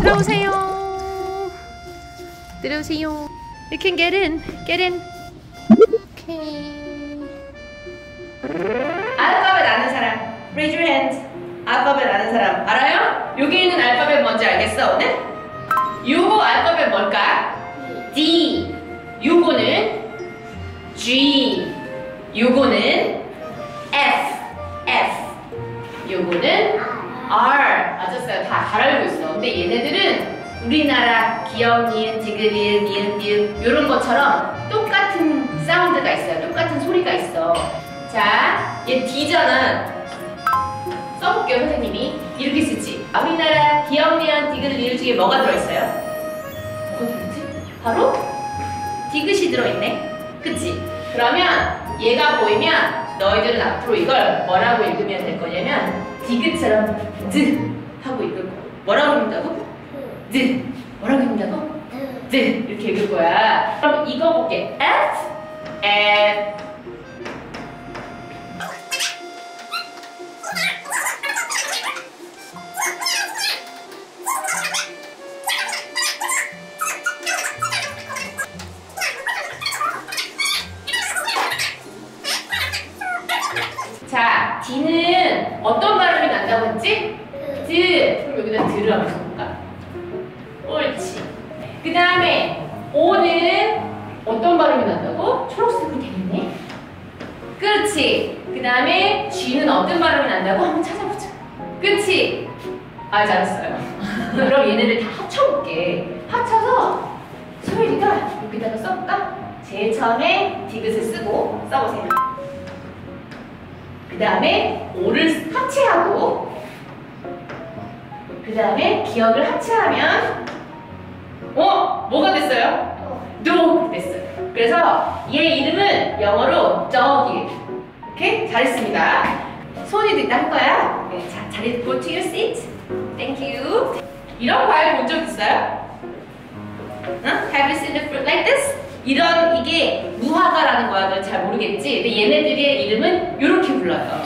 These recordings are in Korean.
들어오세요. 들어오세요. You can get in. Get in. Okay. 알파벳 아는 사람 raise your hand 알파벳 아는 사람 알아요? 여기 있는 알파벳 뭔지 알겠어 오늘? 요거 알파벳 뭘까? D 요거는 G. 요거는 F. F. 요거는 R. 맞았어요. 다 잘 알고 있어. 근데 얘네들은 우리나라 기역, 니은, 디귿, 니은, 니은, 이런 것처럼 똑같은 사운드가 있어요. 똑같은 소리가 있어. 자, 얘 D잖아. 써볼게요, 선생님이. 이렇게 쓰지. 우리나라 기역, 니은, 디귿, 니은 중에 뭐가 들어있어요? 바로 디귿이 들어있네. 그치? 그러면 얘가 보이면 너희들은 앞으로 이걸 뭐라고 읽으면 될 거냐면 디귿처럼 드 하고 읽을 거야. 뭐라고 읽는다고? 드. 뭐라고 읽는다고? 드. 이렇게 읽을 거야. 그럼 이거 볼게. F, F, D는 어떤 발음이 난다고 했지? 드. 그럼 여기다 드를 한번 써볼까? 옳지. 그 다음에 O는 어떤 발음이 난다고? 초록색으로 되겠네. 그렇지. 그 다음에 G는 어떤 발음이 난다고? 한번 찾아보자. 그렇지. 아, 잘했어요. 그럼 얘네들 다 합쳐볼게. 합쳐서 소율이가 여기다가 써볼까? 제일 처음에 디귿을 쓰고 써보세요. 그 다음에 오를 합체하고 그 다음에 기억을 합체하면 어? 뭐가 됐어요? dog 됐어요. 그래서 얘 이름은 영어로 dog이에요. 오케이? 잘했습니다. 손이 일단 할 거야. 네, 자, 자리 go to your seat. Thank you. 이런 과일 본 적 있어요? 응? Have you seen a fruit like this? 이런 이게 무화과라는 거야. 넌잘 모르겠지? 근데 얘네들의 이름은 이렇게 불러요.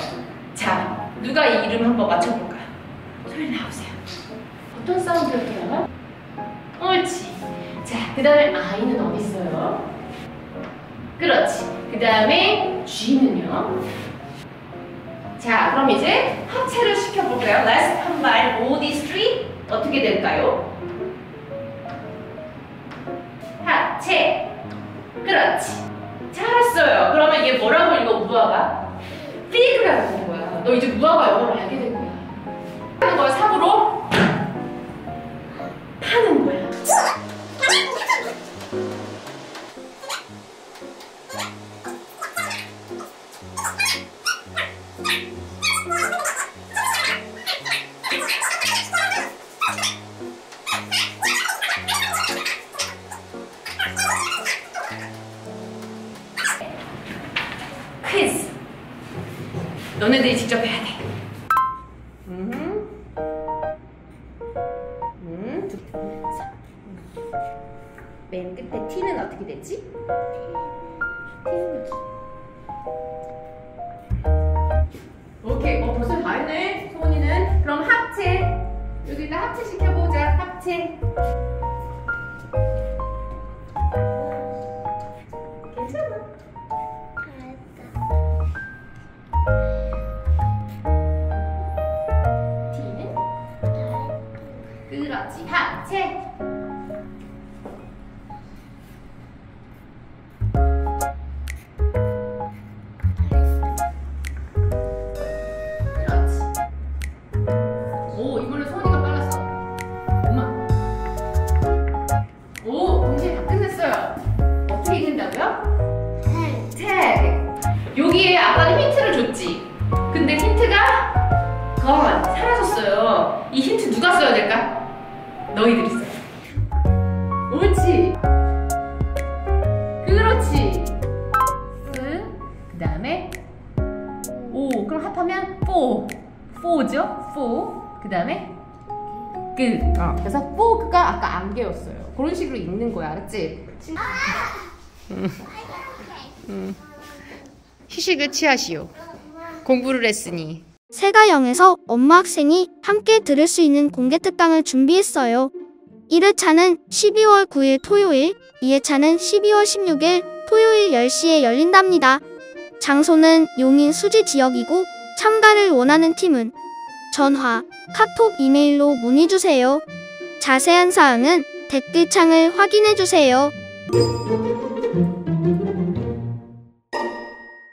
자, 누가 이 이름 한번 맞춰볼까? 소리 나오세요. 어떤 사운드가 나와? 옳지. 자, 그 다음에 I는 어디 있어요? 그렇지. 그 다음에 G는요? 자, 그럼 이제 합체를 시켜볼까요? Let's combine all these three. 어떻게 될까요? 합체. 그렇지. 잘했어요. 그러면 이게 뭐라고 읽어, 무화과? fig라고 하는 거야. 너 이제 무화과 영어를 알게 된 거야. 하는 거야, 삽으로? 파는 거야. 너네들이 직접 해야 돼. 음. 음. 맨 끝에 T는 어떻게 되지? T는. 오케이. 어, 벌써 다 했네. 소은이는. 그럼 합체. 여기다 합체 시켜보자. 합체. 는다고요? tag. 여기에 아빠는 힌트를 줬지. 근데 힌트가 gone, 사라졌어요. 이 힌트 누가 써야 될까? 오. 그럼 합하면 four. four죠? four. 그 다음에 그. 어. 그래서 포그가 아까 안개였어요. 그런 식으로 읽는 거야, 알았지? 휴식을 취하시오. 공부를 했으니. 세가영에서 엄마 학생이 함께 들을 수 있는 공개 특강을 준비했어요. 1회차는 12월 9일 토요일, 2회차는 12월 16일 토요일 10시에 열린답니다. 장소는 용인 수지 지역이고 참가를 원하는 팀은 전화, 카톡, 이메일로 문의주세요. 자세한 사항은 댓글창을 확인해주세요.